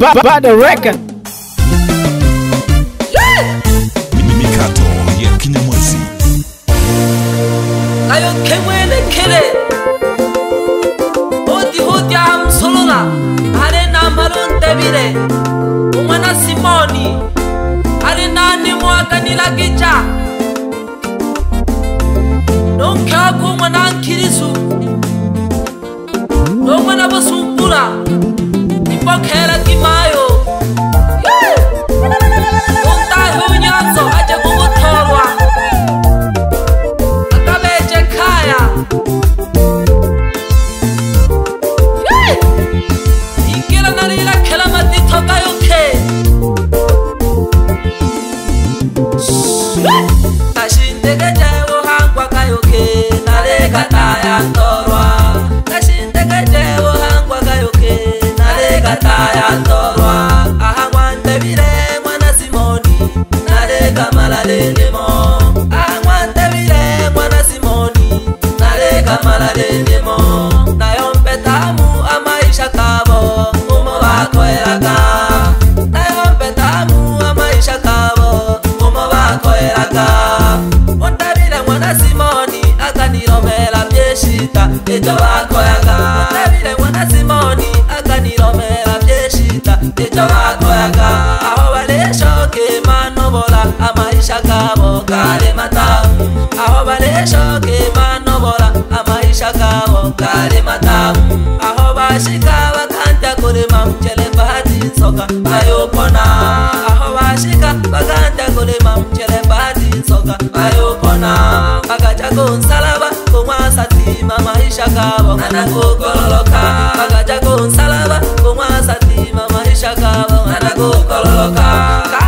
Baba the Reckon. Mimikato ya kinemwezi. Kayo kemwe ne kele. Hoti hoti am solona. Are na marun tebire. Umana simoni. Are na ni mwaka ni lagicha. Nonka kumana kirisu. Nonka na basumpura. Nonka na basumpura. qualquer animal. amaishakabo karemata aho bareshoke banobora amaishakabo karemata aho bashika bakanta kurema celembati soka bayopona aho bashika bakanta kurema celembati soka bayopona bagaja gonsalaba komwasatima maishakabo anagogololoka bagaja gonsalaba komwasatima maishakabo anagogololoka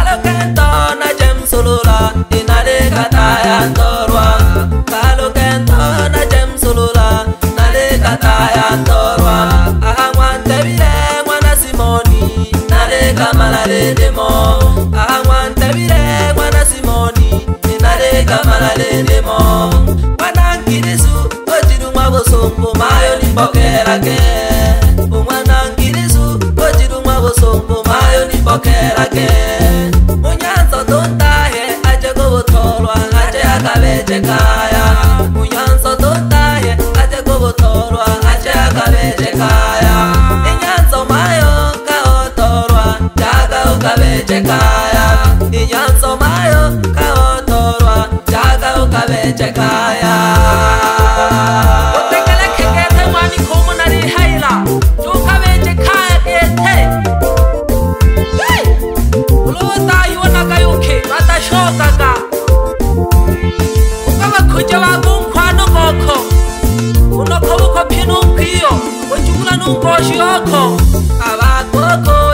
umayo nimbokerake umwana ngirizu kojira umwabosombo mayo nimbokerake munyanza dotahe aje gobotorwa aje agabeje kaya munyanza dotahe aje gobotorwa aje agabeje kaya inyanza umayo kaotorwa jaga ugabeje kaya inyanza umayo kaotorwa jaga ugabeje kaya ujo vagunkwa nokoko unokovuko pinumpiyo ujugula nungoshi yoko avagogo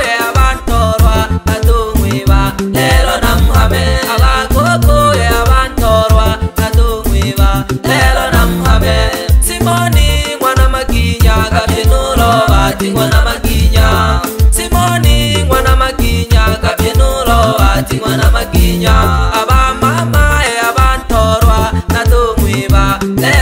Yeah.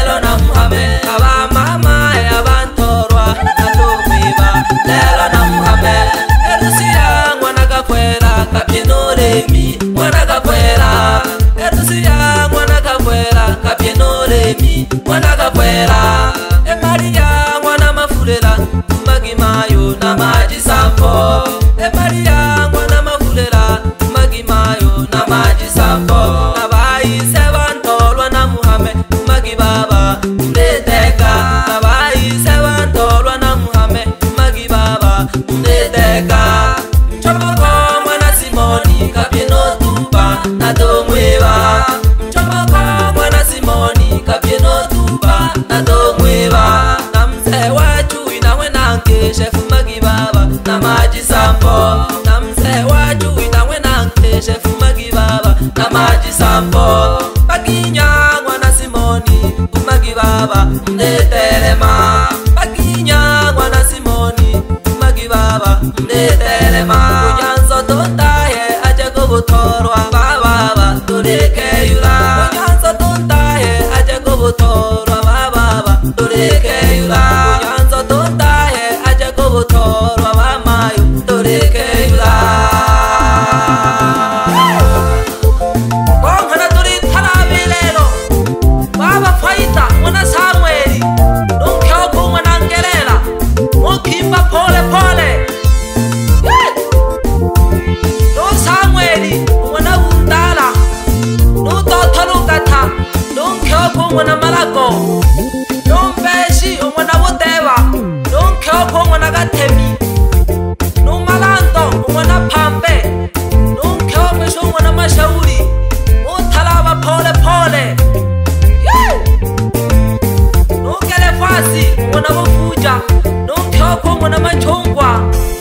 穷光。